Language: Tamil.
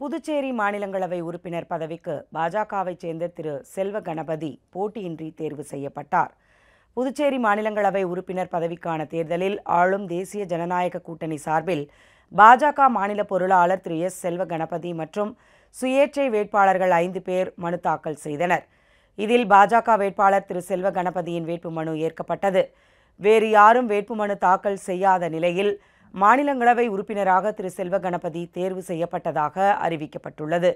புதுச்சேரி மாநிலங்களவை உறுப்பினர் பதவிக்கு பாஜகவைச் சேர்ந்த திரு. செல்வ கணபதி போட்டியின்றி தேர்வு செய்யப்பட்டார். புதுச்சேரி மாநிலங்களவை உறுப்பினர் பதவிக்கான தேர்தலில் ஆளும் தேசிய ஜனநாயக கூட்டணி சார்பில் பாஜக மாநில பொருளாளர் திரு. எஸ். செல்வ கணபதி மற்றும் சுயேட்சை வேட்பாளர்கள் ஐந்து பேர் மனு தாக்கல் செய்தனர். இதில் பாஜக வேட்பாளர் திரு. செல்வ கணபதியின் வேட்புமனு ஏற்கப்பட்டது. வேறு யாரும் வேட்புமனு தாக்கல் செய்யாத நிலையில் மாநிலங்களவை உறுப்பினராக திரு செல்வ கணபதி தேர்வு செய்யப்பட்டதாக அறிவிக்கப்பட்டுள்ளது.